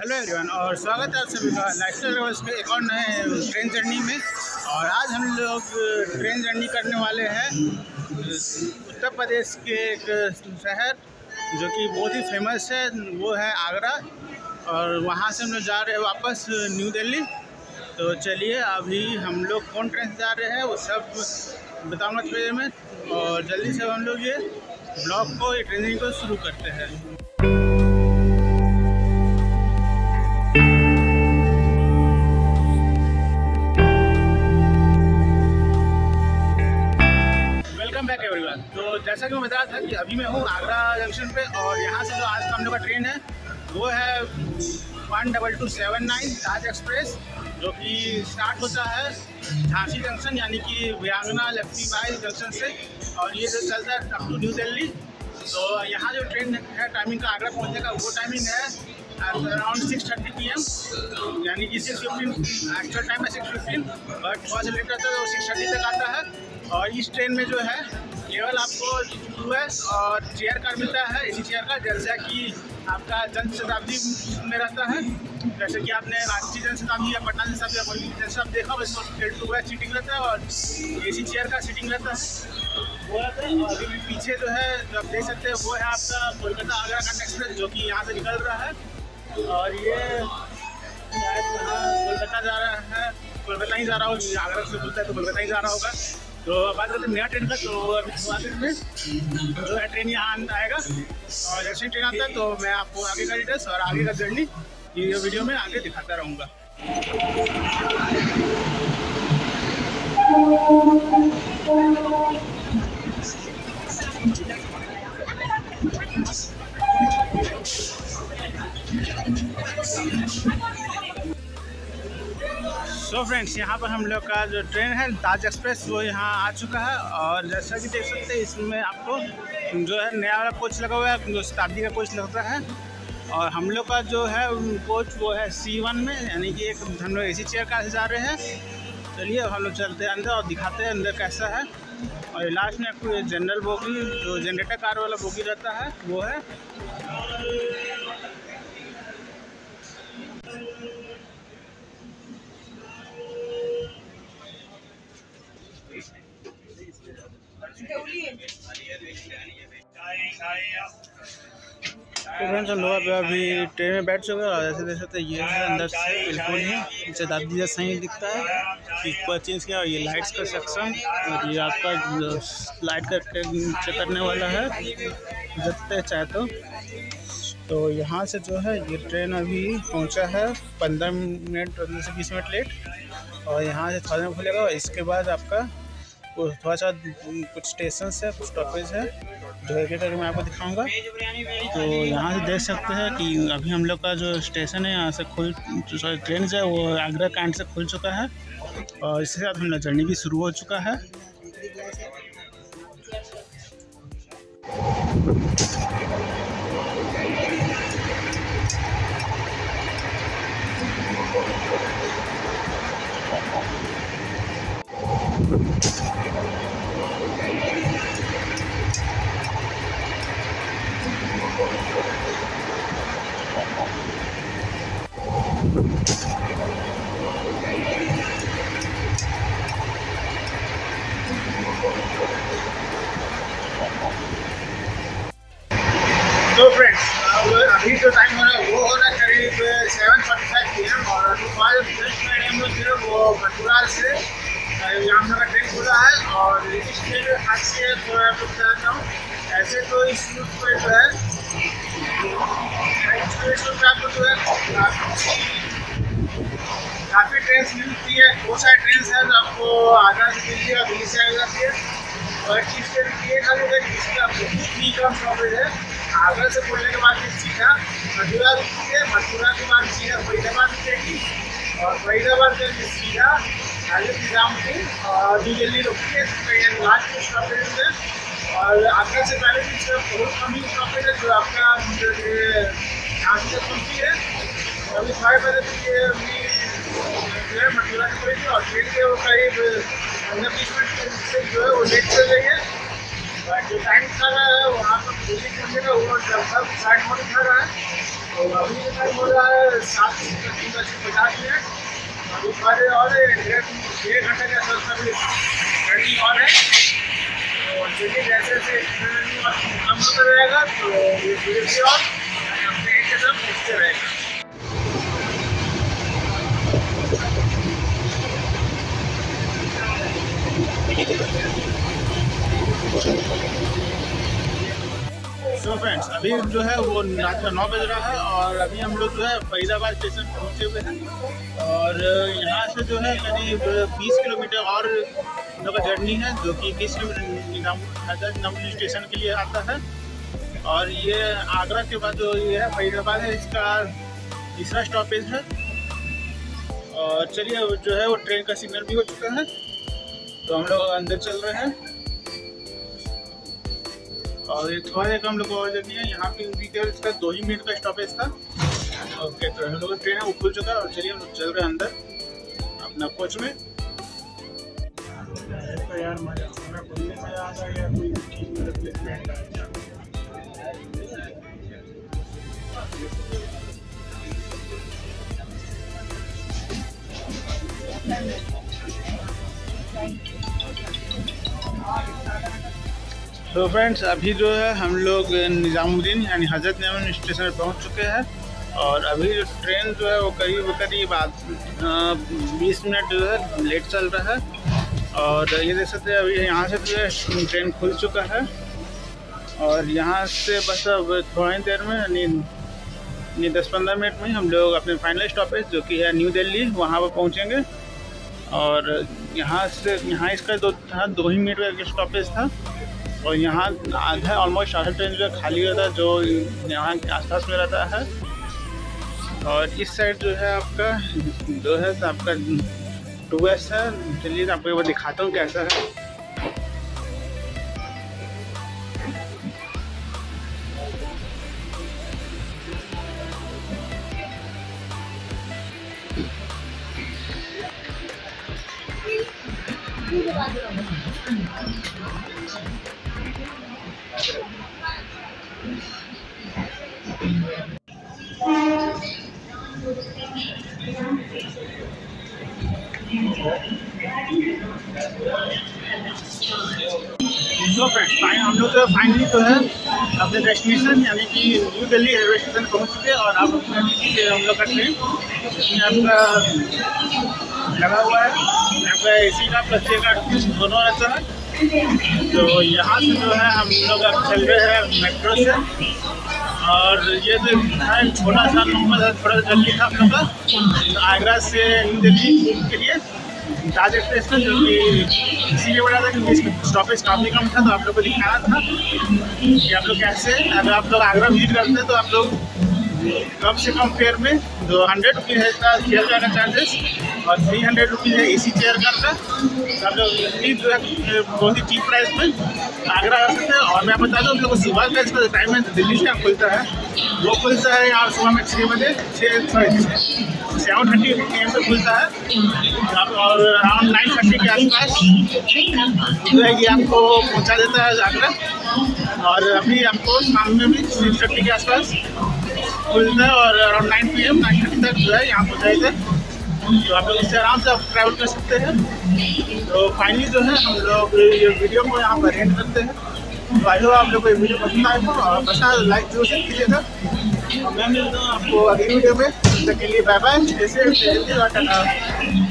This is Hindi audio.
हेलो एवरीवन, और स्वागत है आप सभी का लाइफस्टाइल ट्रेवल्स के एक और नए ट्रेन जर्नी में। और आज हम लोग ट्रेन जर्नी करने वाले हैं उत्तर प्रदेश के एक शहर, जो कि बहुत ही फ़ेमस है, वो है आगरा। और वहाँ से हम लोग जा रहे हैं वापस न्यू दिल्ली। तो चलिए, अभी हम लोग कौन ट्रेन से जा रहे हैं, वो सब बताऊँगा थोड़ी में और जल्दी से हम लोग ये ब्लॉग को, ये ट्रेनिंग को शुरू करते हैं। जैसा कि मैं बताया था कि अभी मैं हूँ आगरा जंक्शन पे और यहाँ से जो आज का हम लोग का ट्रेन है, वो है one double two seven nine Taj express, जो कि स्टार्ट होता है झांसी जंक्शन, यानी कि वीरांगना लक्ष्मीबाई जंक्शन से। और ये जो चलता है अप टू न्यू दिल्ली तो यहाँ जो ट्रेन है टाइमिंग का आगरा पहुँचने का, वो टाइमिंग है around six thirty P M यानी कि सिक्स फिफ्टीन एक्चुअल टाइम है सिक्स फिफ्टीन बट थोड़ा सा लेट है तो सिक्स थर्टी तक आता है। और इस ट्रेन में जो है केवल आपको टू और चेयर कार मिलता है। इसी चेयर का जैसा कि आपका जन शताब्दी में रहता है, जैसे कि आपने रांची जन शताब्दी या पटना जन शताब्दी या कोई जैसे आप देखा बस टू है सीटिंग रहता है और एसी चेयर का सीटिंग रहता है। वो रहता है, और अभी पीछे जो है, जो आप देख सकते हैं, वो है आपका कोलकाता आगरा का एक्सप्रेस जो कि यहाँ से निकल रहा है। और ये कोलकाता जा रहा है। कोलकाता ही जा रहा होगा, आगरा से बोलता है तो कोलकाता ही जा रहा होगा। तो बात करते नया ट्रेन का तो अभी में जो है ट्रेन यहाँ आएगा। और जैसे ही ट्रेन आता है तो मैं आपको आगे का डिटेल्स और आगे का जर्नी ये वीडियो में आगे दिखाता रहूँगा। सो फ्रेंड्स यहाँ पर हम लोग का जो ट्रेन है ताज एक्सप्रेस वो यहाँ आ चुका है। और जैसा कि देख सकते हैं, इसमें आपको जो है नया वाला कोच लगा हुआ है, जो शताब्दी का कोच लगता है। और हम लोग का जो है कोच वो है सी वन में, यानी कि एक हम लोग ए सी चेयर कार से जा रहे हैं। चलिए हम लोग चलते हैं अंदर और दिखाते हैं अंदर कैसा है। और लास्ट में आपको जनरल बोगी जो जनरेटर कार वाला बोगी रहता है, वो है। तो फ्रेंड्स हम लोग अभी ट्रेन में बैठ चुके हैं और ऐसे देख सकते ये है अंदर से बिल्कुल ही नीचे दादी जैसा ही दिखता है चेंज किया और ये लाइट्स का सेक्शन और ये आपका लाइट करके चेक करने वाला है जगते चाहे तो तो यहाँ से जो है, ये ट्रेन अभी पहुँचा है पंद्रह मिनट, पंद्रह से बीस मिनट लेट और यहाँ से थोड़ा खुलेगा और इसके बाद आपका थोड़ा सा कुछ स्टेशन है, कुछ स्टॉपेज है। जो एक एक मैं आपको दिखाऊँगा। तो यहाँ से देख सकते हैं कि अभी हम लोग का जो स्टेशन है, यहाँ से खुल सॉरी ट्रेन जो है वो आगरा कैंट से खुल चुका है और इसके साथ हम लोग जर्नी भी शुरू हो चुका है। तो फ्रेंड्स अभी जो टाइम हो रहा है वो हो रहा है करीब seven forty five P M और बाद जस्ट हम लोग जो है वो मथुरा से का ट्रेन खुला है और इस ट्रेन आज से थोड़ा आप लोग हूँ। ऐसे तो इस रूट पर जो है आपको जो है काफ़ी ट्रेन मिलती है। बहुत सारी ट्रेन है जो आपको आगरा से मिलती है, दिल्ली से आ जाती है। और ट्रेन की एक हाल है जिसमें आपको फ्री कम स्टॉपेज है। आगरा से बोलने के बाद सीधा मथुरा रुकती है। मथुरा के बाद सीधा फरीदाबाद रुकेगी। और फरीदाबाद से सीधा आगे निजामपुर और न्यू दिल्ली रुकती है लास्ट स्टॉपेज है। और आगरा से पहले भी सिर्फ़ बहुत कम ही स्टॉपेज है, जो आपका यहाँ से खुलती है। अभी फाइव बजे तक ये और ट्रेन करीब पंद्रह बीस मिनट से जो है वो लेट चल रही था रहा है, वहाँ पर पूरी करने का साठ मिनट था रहा है। तो अभी हो रहा है सात पचास मिनट। अभी और डेढ़ घंटे के और और जैसे जैसे कम होता रहेगा तो ये धीरे धीरे और अपने एक के तरफ़ रहेगा। सो फ्रेंड्स अभी जो है वो रात का नौ बज रहा है और अभी हम लोग जो है फरीदाबाद स्टेशन पहुँचे हुए हैं। और यहाँ से जो है करीब 20 किलोमीटर और का जर्नी है, जो कि 20 किलोमीटर नमनी स्टेशन के लिए आता है। और ये आगरा के बाद जो ये है, फरीदाबाद है, इसका तीसरा स्टॉपेज है। और चलिए जो है वो ट्रेन का सिग्नल भी हो चुका है। तो हम लोग अंदर चल रहे हैं। और ये थोड़ा एक हम लोग और जर्नी है। यहाँ पे भी केवल इसका दो ही मिनट का स्टॉपेज था। ओके तो हम लोग ट्रेन है वो खुल चुका है और चलिए हम लोग चल रहे हैं अंदर, अपना कोच में। में रिप्लेसमेंट तो फ्रेंड्स अभी जो है हम लोग निज़ामुद्दीन यानी हज़रत निजामुद्दीन स्टेशन पर पहुँच चुके हैं और अभी जो ट्रेन जो है वो करीब करीब बीस मिनट जो है लेट चल रहा है और ये देख सकते हैं अभी यहाँ से जो है ट्रेन खुल चुका है और यहाँ से बस अब थोड़ा देर में यानी दस पंद्रह मिनट में हम लोग अपने फाइनल स्टॉपेज जो कि है न्यू दिल्ली, वहाँ पर पहुँचेंगे और यहाँ से, यहाँ इसका दो, था, दो ही मिनट का स्टॉपेज था। और यहाँ आधा ऑलमोस्ट आधा ट्रेन जो है खाली हुआ था जो यहाँ के आसपास में रहता है। और इस साइड जो है आपका, जो है आपका, टू है। चलिए आपको एक बार दिखाता हूँ कैसा है। फाइन हम लोग तो फाइनली तो है। अपने डेस्टिनेशन यानी कि न्यू दिल्ली रेलवे स्टेशन पहुँच चुके और अब हम लोग का ट्रेन आपका लगा हुआ है। आपका ए सी का प्लस का दोनों रहता है। तो यहाँ से जो है, हम लोग अब चल रहे हैं मेट्रो से। और ये जो है, छोटा सा नंबर है, थोड़ा सा जल्दी था हम लोग आगरा से न्यू दिल्ली के लिए ताज एक्सप्रेस था जो कि इसीलिए बोला था क्योंकि इसका स्टॉपेज काफ़ी कम था तो आप लोग को दिखाना था कि आप लोग कैसे अगर आप लोग आगरा विज़िट करते हैं तो आप लोग कम से कम फेयर में जो हंड्रेड रुपीज़ है इसका चेयर का चार्जेस और थ्री हंड्रेड रुपीज़ है इसी चेयर का आप जो है, बहुत ही चीप प्राइस में आगरा आ सकते हैं। और मैं बता दूँ हम लोग को सुबह का इसका टाइम है दिल्ली से खुलता है। वो खुलता है यहाँ सुबह में छः बजे छः सेवन थर्टी पी एम से खुलता है। और अराउंड नाइन थर्टी के आसपास जो है ये आपको पहुँचा देता है आगरा। और अभी आपको शाम में भी सिक्स थर्टी के आसपास है और around nine P M nine thirty तक जो है यहाँ पहुँचाएगा तो आप लोग इससे आराम से आप ट्रैवल कर सकते हैं। तो फाइनली जो है हम लोग ये वीडियो को यहाँ पर एंड करते हैं। तो आई होप आप लोग को ये वीडियो पसंद आए तो और पसंद लाइक ज़रूर से कीजिएगा। मैं मिलता हूँ आपको अगली वीडियो में। तब तक के लिए बाय बाय जैसे टाटा